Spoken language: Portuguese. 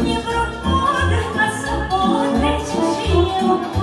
Не проходит на свободный чечил.